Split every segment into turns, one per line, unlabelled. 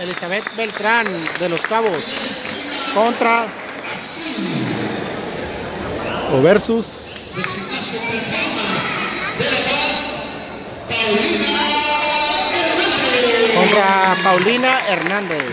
Elizabeth Beltrán. De Los Cabos contra o versus contra Paulina Hernández.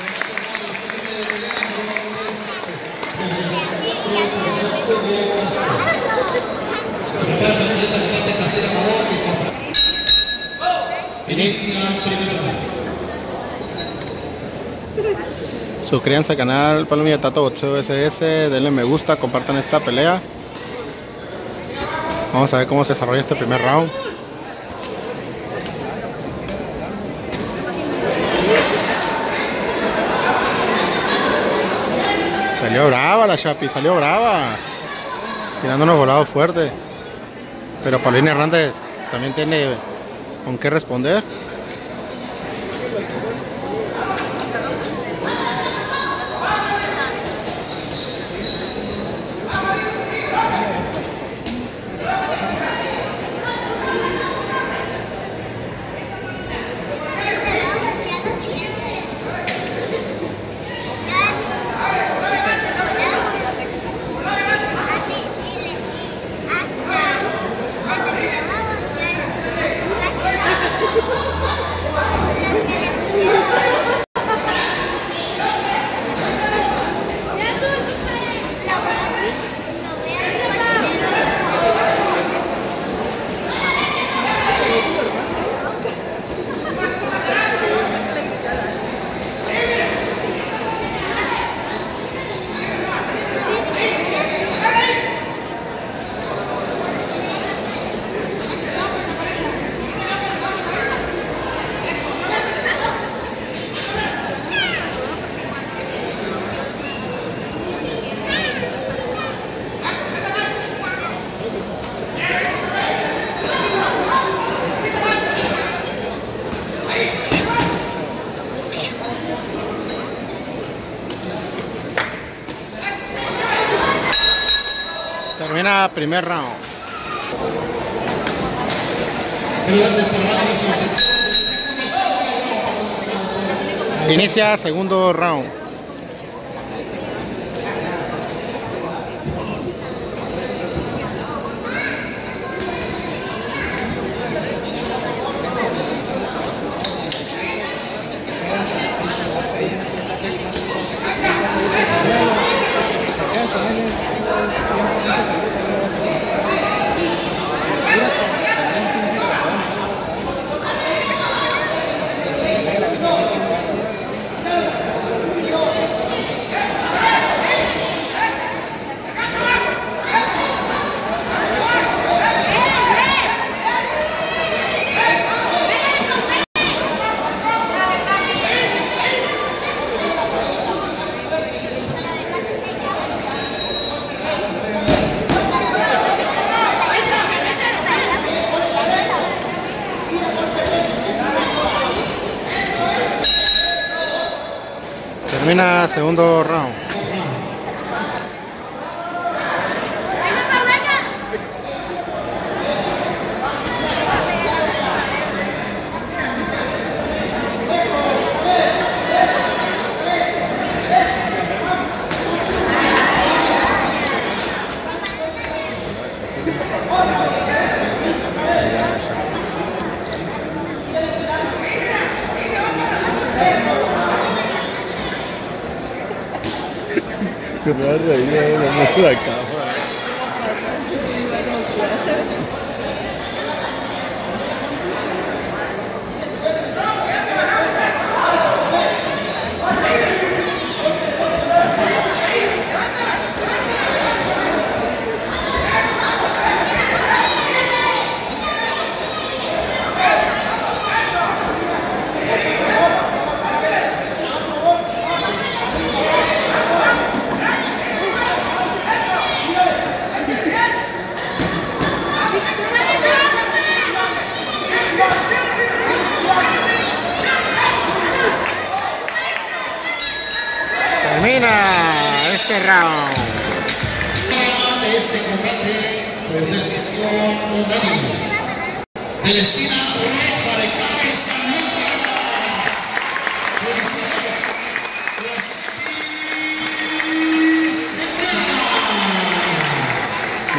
Suscríbanse al canal Palomilla Tato Boxeo SS, denle me gusta, compartan esta pelea. Vamos a ver cómo se desarrolla este primer round. Salió brava la Chapi, salió brava. Tirando unos volados fuertes. Pero Paulina Hernández también tiene con qué responder. Termina primer round. Inicia segundo round. Termina segundo round. Que me ha reído de la cámara. Termina este round.
De este combate por decisión unánime. de la esquina roja de Cabo San Lucas.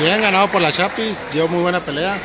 Bien ganado por la Chapis, dio muy buena pelea.